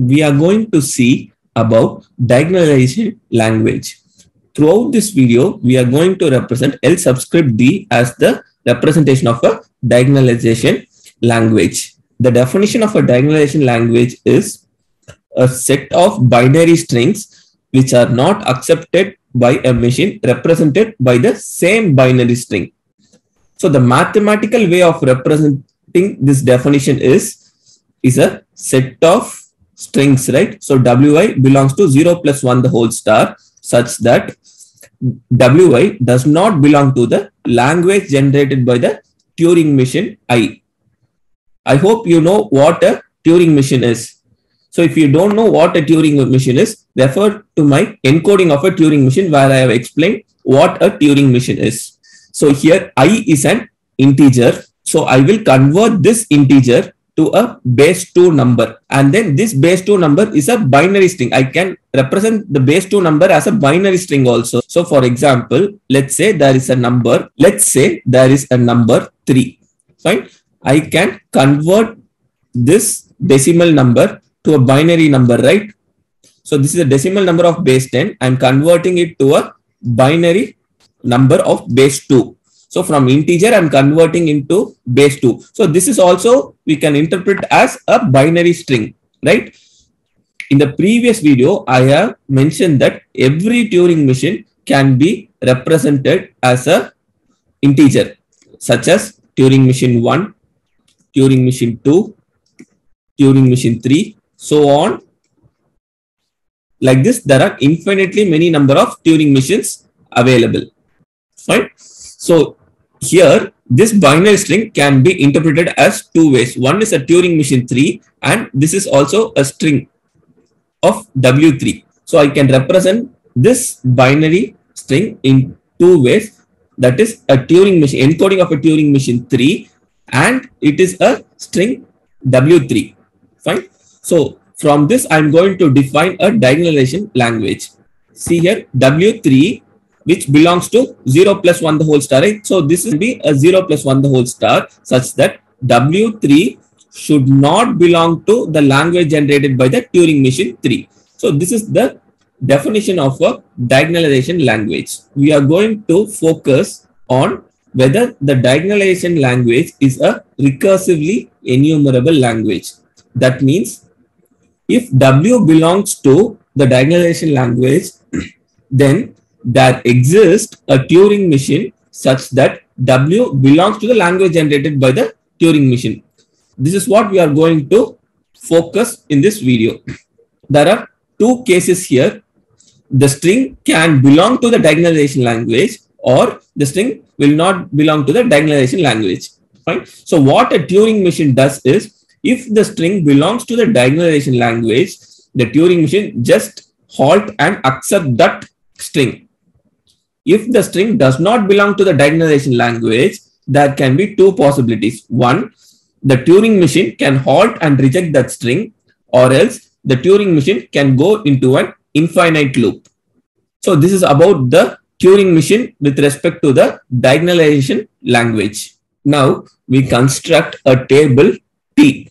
we are going to see about diagonalization language. Throughout this video, we are going to represent L subscript D as the representation of a diagonalization language. The definition of a diagonalization language is a set of binary strings which are not accepted by a machine represented by the same binary string. So the mathematical way of representing this definition is, is a set of strings, right? So Wi belongs to 0 plus 1 the whole star such that Wi does not belong to the language generated by the Turing machine I. I hope you know what a Turing machine is. So if you don't know what a Turing machine is, refer to my encoding of a Turing machine where I have explained what a Turing machine is. So here i is an integer. So I will convert this integer to a base 2 number and then this base 2 number is a binary string. I can represent the base 2 number as a binary string also. So for example, let's say there is a number, let's say there is a number 3. Fine. I can convert this decimal number to a binary number, right? So this is a decimal number of base 10. I'm converting it to a binary number of base 2. So from integer, I'm converting into base 2. So this is also, we can interpret as a binary string, right? In the previous video, I have mentioned that every Turing machine can be represented as a integer, such as Turing machine 1, Turing machine 2, Turing machine 3, so on. Like this, there are infinitely many number of Turing machines available. Right? So here, this binary string can be interpreted as two ways. One is a Turing machine 3 and this is also a string of W3. So I can represent this binary string in two ways. That is a Turing machine, encoding of a Turing machine 3 and it is a string W3. Fine. So from this, I'm going to define a diagonalization language. See here, W3 which belongs to 0 plus 1 the whole star, right? So this will be a 0 plus 1 the whole star such that W3 should not belong to the language generated by the Turing machine 3. So this is the definition of a diagonalization language. We are going to focus on whether the diagonalization language is a recursively enumerable language. That means if W belongs to the diagonalization language, then there exists a Turing machine such that W belongs to the language generated by the Turing machine. This is what we are going to focus in this video. There are two cases here. The string can belong to the diagonalization language or the string will not belong to the diagonalization language. Fine. So what a Turing machine does is if the string belongs to the diagonalization language, the Turing machine just halt and accept that string if the string does not belong to the diagonalization language, there can be two possibilities. One, the Turing machine can halt and reject that string or else the Turing machine can go into an infinite loop. So this is about the Turing machine with respect to the diagonalization language. Now we construct a table T.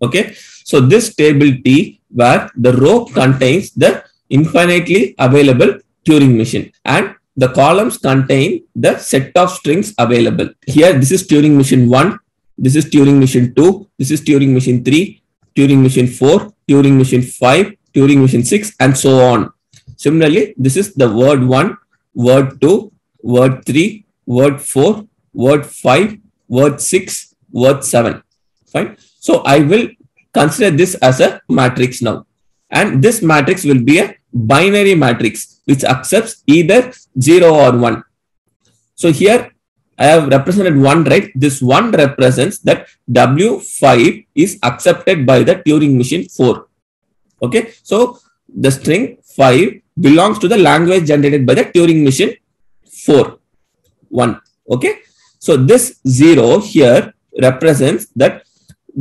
Okay. So this table T where the row contains the infinitely available Turing machine and the columns contain the set of strings available. Here, this is Turing machine 1, this is Turing machine 2, this is Turing machine 3, Turing machine 4, Turing machine 5, Turing machine 6, and so on. Similarly, this is the word 1, word 2, word 3, word 4, word 5, word 6, word 7. Fine. So I will consider this as a matrix now. And this matrix will be a binary matrix which accepts either 0 or 1. So here I have represented 1, right? This 1 represents that W5 is accepted by the Turing machine 4. Okay. So the string 5 belongs to the language generated by the Turing machine 4. 1. Okay. So this 0 here represents that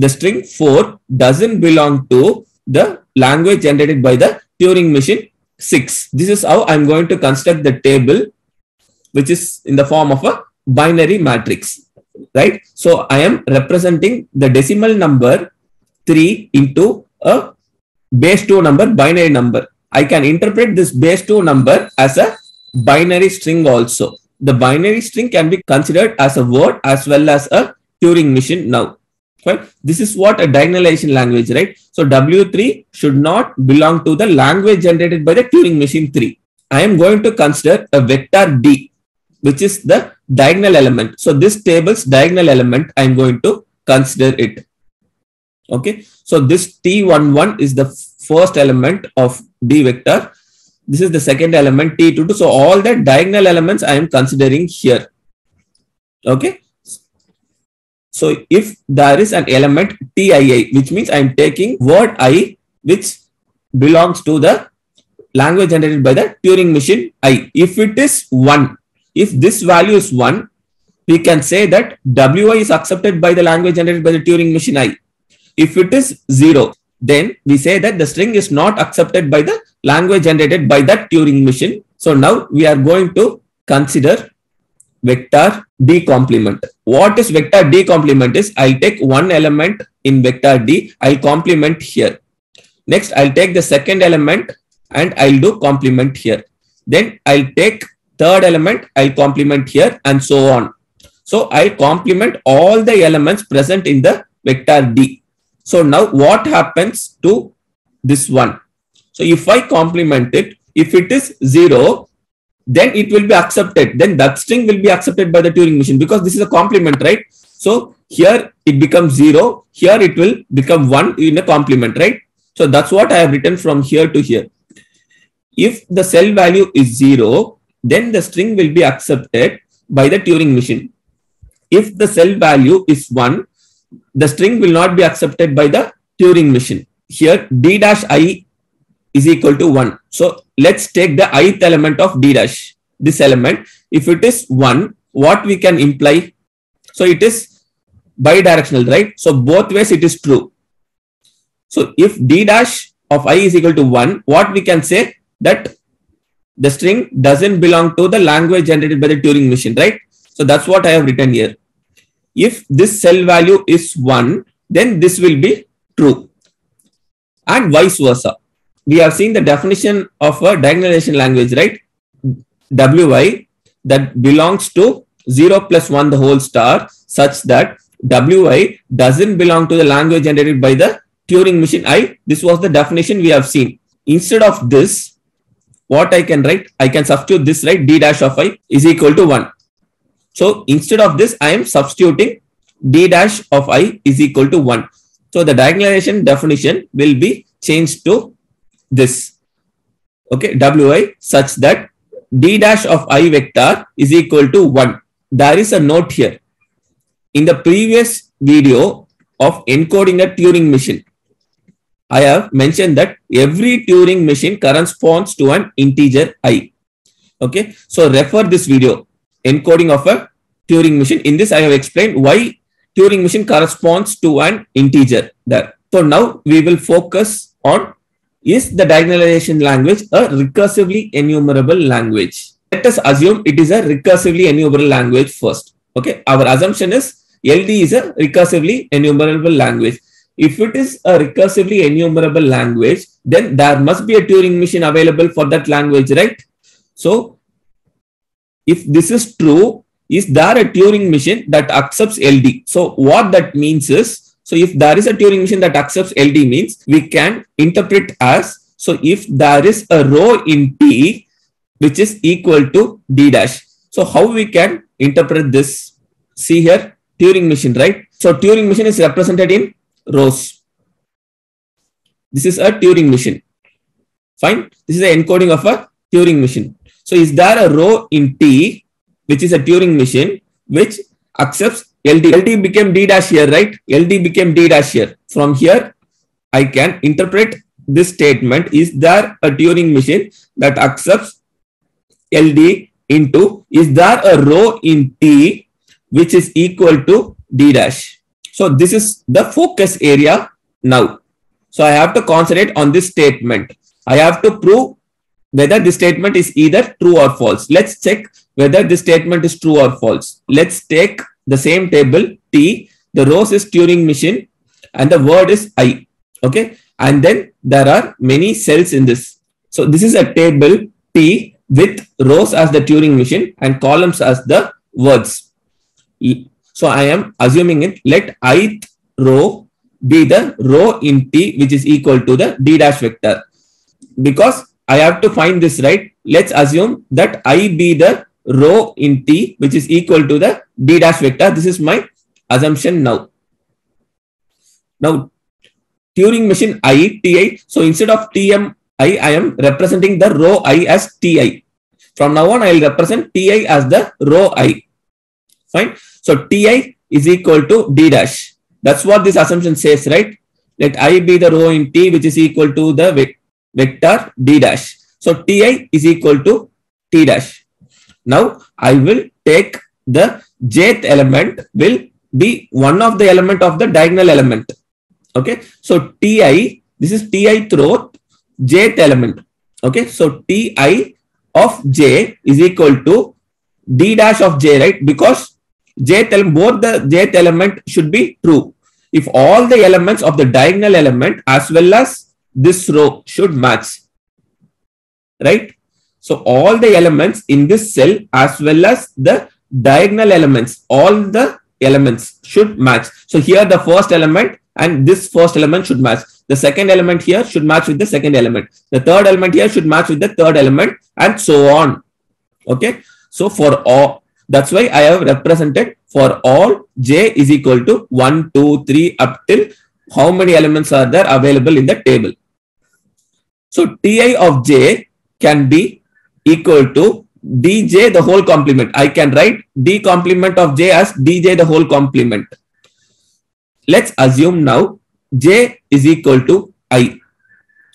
the string 4 doesn't belong to the language generated by the Turing machine 6. This is how I'm going to construct the table, which is in the form of a binary matrix, right? So I am representing the decimal number 3 into a base 2 number, binary number. I can interpret this base 2 number as a binary string also. The binary string can be considered as a word as well as a Turing machine now. Right? This is what a diagonalization language, right? So W3 should not belong to the language generated by the Turing machine 3. I am going to consider a vector D, which is the diagonal element. So this table's diagonal element, I am going to consider it. Okay. So this T11 is the first element of D vector. This is the second element T22. So all the diagonal elements I am considering here. Okay. So if there is an element TII, which means I am taking word I, which belongs to the language generated by the Turing machine I. If it is 1, if this value is 1, we can say that WI is accepted by the language generated by the Turing machine I. If it is 0, then we say that the string is not accepted by the language generated by that Turing machine. So now we are going to consider vector D complement. What is vector D complement is I'll take one element in vector D, I'll complement here. Next, I'll take the second element and I'll do complement here. Then I'll take third element, I'll complement here and so on. So I'll complement all the elements present in the vector D. So now what happens to this one? So if I complement it, if it is zero, then it will be accepted. Then that string will be accepted by the Turing machine because this is a complement, right? So here it becomes zero. Here it will become one in a complement, right? So that's what I have written from here to here. If the cell value is zero, then the string will be accepted by the Turing machine. If the cell value is one, the string will not be accepted by the Turing machine. Here d dash i is equal to 1. So let's take the ith element of d dash. This element, if it is 1, what we can imply? So it is bidirectional, right? So both ways it is true. So if d dash of i is equal to 1, what we can say that the string doesn't belong to the language generated by the Turing machine, right? So that's what I have written here. If this cell value is 1, then this will be true. And vice versa we have seen the definition of a diagonalization language, right? Wi that belongs to 0 plus 1 the whole star such that Wi doesn't belong to the language generated by the Turing machine I. This was the definition we have seen. Instead of this, what I can write, I can substitute this, right? D dash of I is equal to 1. So instead of this, I am substituting D dash of I is equal to 1. So the diagonalization definition will be changed to this. Okay wi such that d dash of i vector is equal to 1 there is a note here. In the previous video of encoding a turing machine i have mentioned that every turing machine corresponds to an integer i. Okay so refer this video encoding of a turing machine. In this i have explained why turing machine corresponds to an integer there. So now we will focus on is the diagonalization language a recursively enumerable language? Let us assume it is a recursively enumerable language first. Okay, our assumption is LD is a recursively enumerable language. If it is a recursively enumerable language, then there must be a Turing machine available for that language, right? So, if this is true, is there a Turing machine that accepts LD? So, what that means is so if there is a Turing machine that accepts LD means we can interpret as, so if there is a row in T which is equal to D dash. So how we can interpret this? See here, Turing machine, right? So Turing machine is represented in rows. This is a Turing machine. Fine. This is the encoding of a Turing machine. So is there a row in T which is a Turing machine which accepts LD. LD became D dash here, right? LD became D dash here. From here, I can interpret this statement. Is there a Turing machine that accepts LD into, is there a row in T which is equal to D dash? So this is the focus area now. So I have to concentrate on this statement. I have to prove whether this statement is either true or false. Let's check whether this statement is true or false. Let's take the same table T, the rows is Turing machine and the word is I. Okay. and then there are many cells in this. So this is a table T with rows as the Turing machine and columns as the words. So I am assuming it. Let ith row be the row in T which is equal to the D dash vector. Because I have to find this right. Let's assume that I be the row in T which is equal to the D dash vector. This is my assumption now. Now Turing machine I, Ti. So instead of Tm I, I am representing the row I as Ti. From now on, I will represent Ti as the row I. Fine. So Ti is equal to D dash. That's what this assumption says, right? Let I be the row in T, which is equal to the ve vector D dash. So Ti is equal to T dash. Now I will take the jth element will be one of the element of the diagonal element. Okay. So Ti, this is Ti through jth element. Okay. So Ti of j is equal to d dash of j, right? Because jth element, both the jth element should be true. If all the elements of the diagonal element as well as this row should match, right? So all the elements in this cell as well as the diagonal elements, all the elements should match. So here the first element and this first element should match. The second element here should match with the second element. The third element here should match with the third element and so on. Okay. So for all, that's why I have represented for all j is equal to 1, 2, 3 up till how many elements are there available in the table. So Ti of j can be equal to dj the whole complement. I can write d complement of j as dj the whole complement. Let's assume now j is equal to i.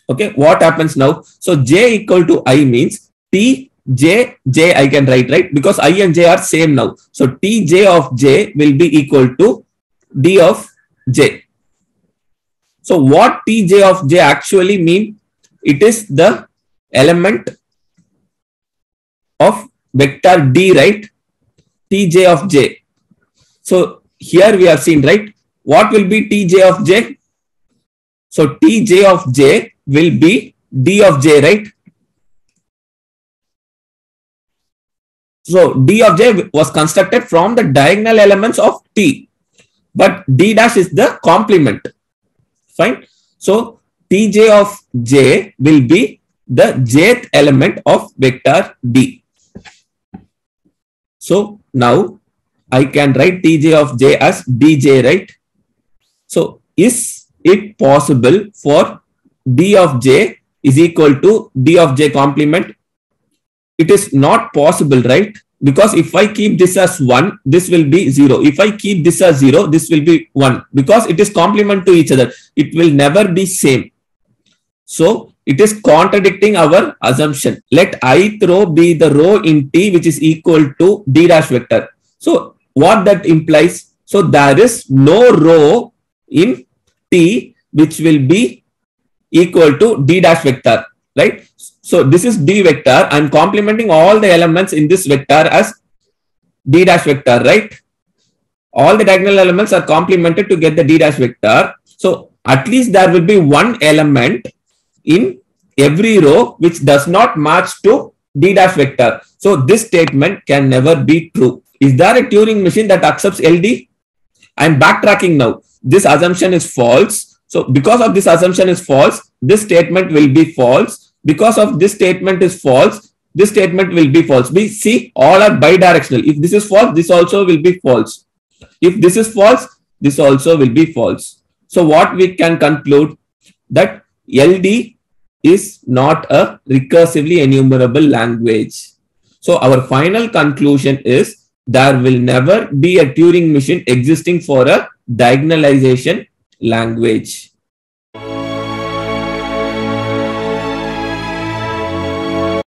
Okay, what happens now? So j equal to i means t j j I can write right because i and j are same now. So t j of j will be equal to d of j. So what t j of j actually mean? It is the element of vector d right? Tj of j. So here we have seen right? What will be tj of j? So tj of j will be d of j right? So d of j was constructed from the diagonal elements of t. But d dash is the complement. Fine? So tj of j will be the jth element of vector d so now I can write Tj of j as dj, right? So is it possible for d of j is equal to d of j complement? It is not possible, right? Because if I keep this as 1, this will be 0. If I keep this as 0, this will be 1. Because it is complement to each other. It will never be same. So it is contradicting our assumption. Let ith row be the row in T which is equal to D dash vector. So what that implies? So there is no row in T which will be equal to D dash vector, right? So this is D vector. I'm complementing all the elements in this vector as D dash vector, right? All the diagonal elements are complemented to get the D dash vector. So at least there will be one element in every row which does not match to d dash vector. So this statement can never be true. Is there a Turing machine that accepts LD? I'm backtracking now. This assumption is false. So because of this assumption is false, this statement will be false. Because of this statement is false, this statement will be false. We see all are bidirectional. If this is false, this also will be false. If this is false, this also will be false. So what we can conclude that LD is not a recursively enumerable language. So our final conclusion is there will never be a Turing machine existing for a diagonalization language.